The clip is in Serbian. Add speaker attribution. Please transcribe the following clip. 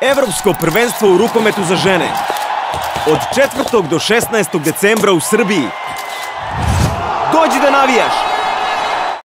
Speaker 1: Evropsko prvenstvo u rukometu za žene. Od 4. do 16. decembra u Srbiji. Dođi da navijaš!